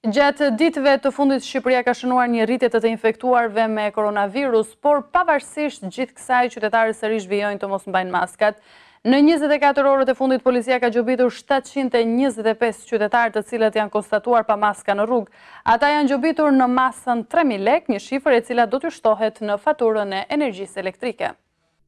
Gjatë ditëve të fundit Shqipëria ka shënuar një rritje të të infektuarve me koronavirus, por pavarësisht gjithë kësaj qytetarët sërish vijojnë të mos mbajnë maskat. Në njëzet e katër orët e fundit policia ka gjobitur shtatëqind e njëzet e pesë qytetarë të cilët janë konstatuar pa maska në rrugë. Ata janë gjobitur në masën tre mijë lekë, një shifër e cila do t'u shtohet në faturën e energjisë elektrike.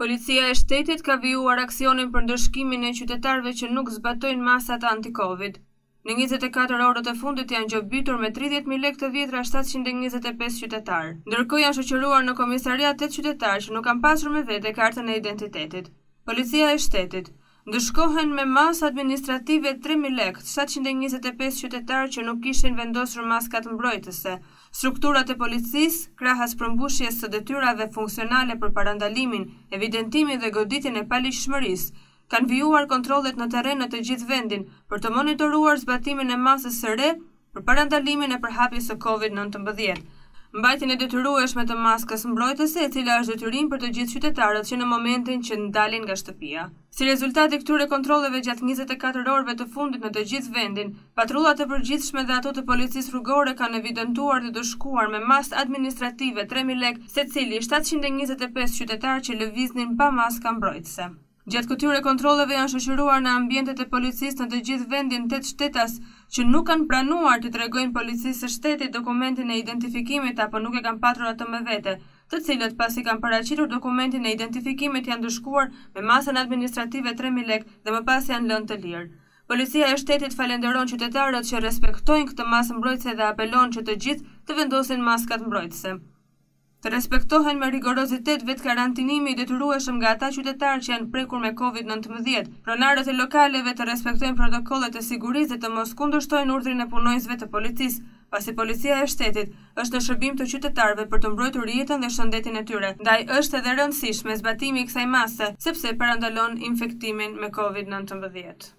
Policia e Shtetit ka vijuar aksionin për ndëshkimin e qytetarëve që nuk zbatojnë masat anti-Covid. Në njëzet e katër orët e fundit janë gjobitur me tridhjetë mijë lekë të vjetra shtatëqind e njëzet e pesë qytetarë. Ndërkohë janë shoqëruar në komisariat tetë qytetarë që nuk kanë pasur me vete kartën e identitetit. Policia e Shtetit, Ndëshkohen me masë administrative tre mijë lekë, shtatëqind e njëzet e pesë qytetarë që nuk kishin vendosur maskat mbrojtëse. Strukturat e policisë, krahas përmbushjes së detyrave funksionale për parandalimin, evidentimin dhe goditjen e paligjshmërisë, kanë vijuar kontrollet në terren në të gjithë vendin, për të monitoruar zbatimin e masës së re, për parandalimin e përhapjes së Covid nëntëmbëdhjetë, mbajtjen e detyrueshme të maskës mbrojtëse e cila është detyrim për të gjithë qytetarët që në momentin që dalin nga shtëpia. Si rezultat i këtyre kontrolleve gjatë njëzet e katër orëve të fundit në të gjithë vendin, patrullat e përgjithshme dhe ato të policisë rrugore kanë evidentuar dhe ndëshkuar me masë administrative tre mijë lekë secili shtatëqind e njëzet e pesë qytetarë që lëviznin pa maska mbrojtëse. Gjatë këtyre kontrolleve janë shoqëruar në ambientet e policisë në të gjithë vendin tetë shtetas që nuk kanë pranuar t'i tregojnë Policisë së Shtetit dokumentin e identifikimit apo nuk e kanë patur atë me vete, të cilët pasi kanë paraqitur dokumentin e identifikimit janë ndëshkuar me masën administrative tre mijë lekë dhe më pas janë lënë të lirë. Policia e Shtetit falenderon qytetarët që respektojnë këtë masë mbrojtëse dhe apelon që të gjithë të vendosin maskat mbrojtëse. Të respektohen me rigorozitet vetëkarantinimi i detyrueshëm nga ata qytetarë që janë prekur me Covid nëntëmbëdhjetë. Pronarët e lokaleve të respektojnë protokollet e sigurisë dhe të mos kundërshtojnë urdhrin e punonjësve të policisë, pasi Policia e Shtetit është në shërbim të qytetarëve për të mbrojtur jetën dhe shëndetin e tyre, ndaj është edhe e rëndësishme zbatimi i kësaj mase, sepse parandalon infektimin me Covid nëntëmbëdhjetë.